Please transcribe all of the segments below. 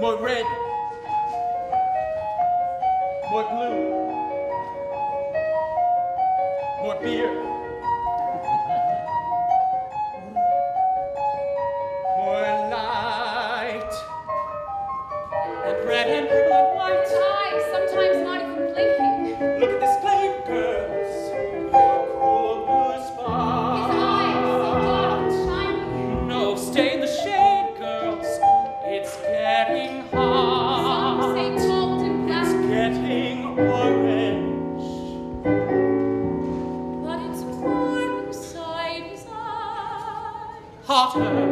more red, more blue, more beer. Hotter.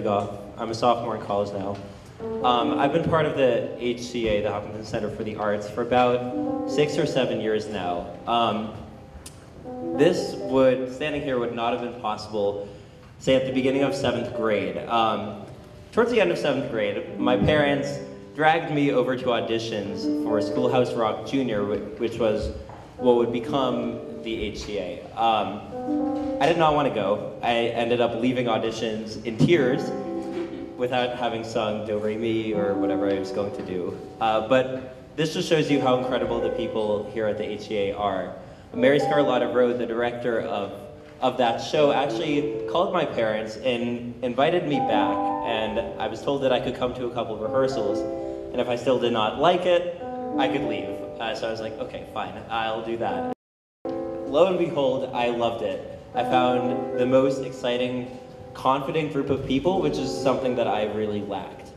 Fleegoff. I'm a sophomore in college now. Um, I've been part of the HCA, the Hopkinton Center for the Arts, for about six or seven years now. Um, this would, standing here, would not have been possible, say, at the beginning of seventh grade. Um, towards the end of seventh grade, my parents dragged me over to auditions for Schoolhouse Rock Junior, which was what would become the HCA. Um, I did not want to go. I ended up leaving auditions in tears without having sung Do Re Mi or whatever I was going to do. Uh, but this just shows you how incredible the people here at the HCA are. Mary Scarlotta Rowe, the director of, of that show, actually called my parents and invited me back. And I was told that I could come to a couple of rehearsals. And if I still did not like it, I could leave. Uh, so I was like, okay, fine, I'll do that. Lo and behold, I loved it. I found the most exciting, confident group of people, which is something that I really lacked.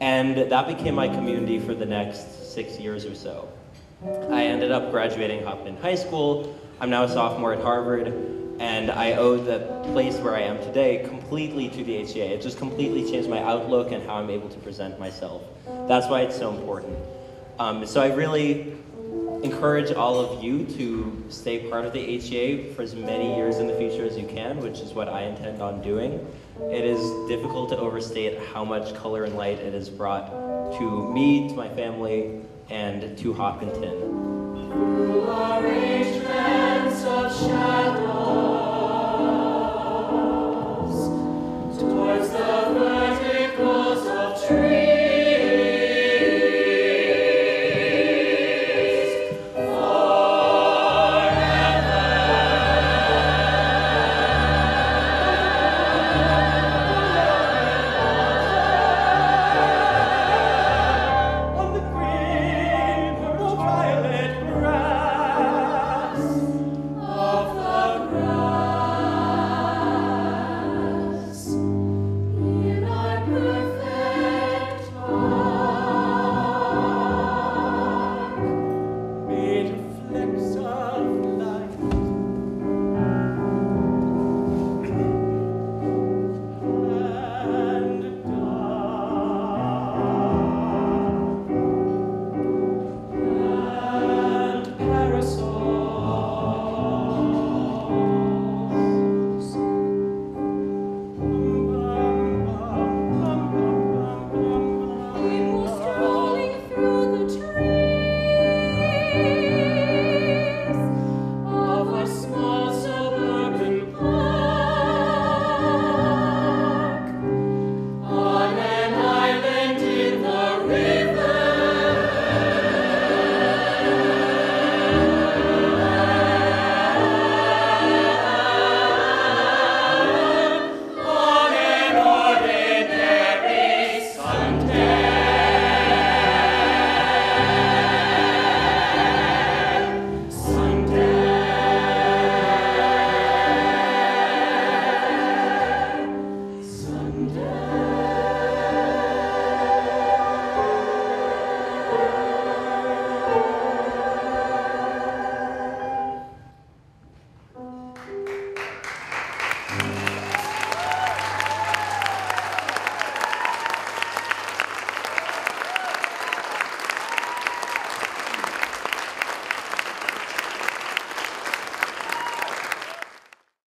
And that became my community for the next six years or so. I ended up graduating Hopkins High School. I'm now a sophomore at Harvard, and I owe the place where I am today completely to the HCA. It just completely changed my outlook and how I'm able to present myself. That's why it's so important. Um, so I really encourage all of you to stay part of the HCA for as many years in the future as you can, which is what I intend on doing. It is difficult to overstate how much color and light it has brought to me, to my family, and to Hopkinton.